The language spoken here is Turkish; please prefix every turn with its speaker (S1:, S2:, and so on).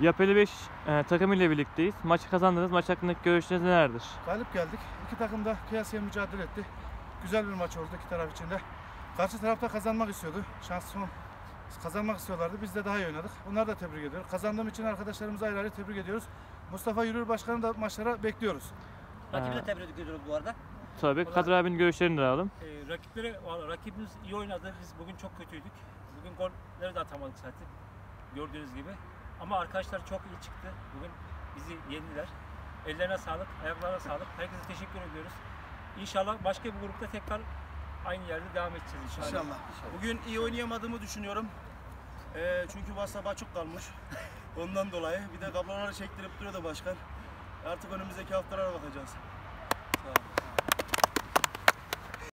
S1: Yap 55 e, takımıyla birlikteyiz. Maçı kazandınız. Maç hakkındaki görüşleriniz nelerdir?
S2: Galip geldik. İki takım da kıyasıya mücadele etti. Güzel bir maç oldu iki taraf için de. Karşı tarafta kazanmak istiyordu. Şans son kazanmak istiyorlardı. Biz de daha iyi oynadık. Onları da tebrik ediyoruz. Kazandığım için arkadaşlarımızı ayrı ayrı tebrik ediyoruz. Mustafa Yürür Başkanı da maçlara bekliyoruz.
S3: Rakibi
S1: Ee,
S3: de tebrik ediyoruz bu arada.
S1: Tabii. Kadir abinin görüşlerini de alalım.
S4: E, rakipleri, rakibimiz iyi oynadı. Biz bugün çok kötüydük. Bugün golleri de atamadık zaten. Gördüğünüz gibi. Ama arkadaşlar çok iyi çıktı. Bugün bizi yendiler. Ellerine sağlık, ayaklarına sağlık. Herkese teşekkür ediyoruz. İnşallah başka bir grupta tekrar aynı yerde devam edeceğiz inşallah.
S5: İnşallah. Bugün iyi oynayamadığımı düşünüyorum. Ee, çünkü WhatsApp açık kalmış. Ondan dolayı. Bir de kabloları çektirip duruyordu başkan. Artık önümüzdeki haftalara bakacağız.